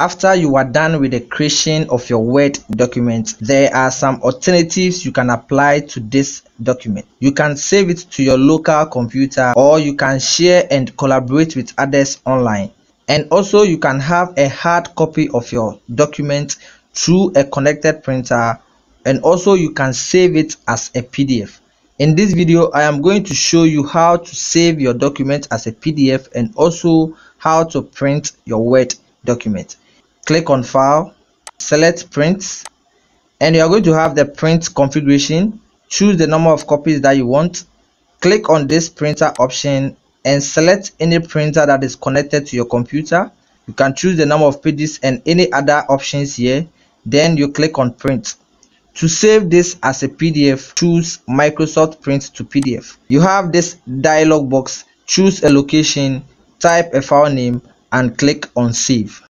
after you are done with the creation of your word document there are some alternatives you can apply to this document. You can save it to your local computer or you can share and collaborate with others online. And also you can have a hard copy of your document through a connected printer and also you can save it as a pdf in this video i am going to show you how to save your document as a pdf and also how to print your word document click on file select print and you are going to have the print configuration. Choose the number of copies that you want. Click on this printer option and select any printer that is connected to your computer. You can choose the number of pages and any other options here. Then you click on print. To save this as a pdf choose microsoft print to pdf you have this dialog box. Choose a location type a file name and click on save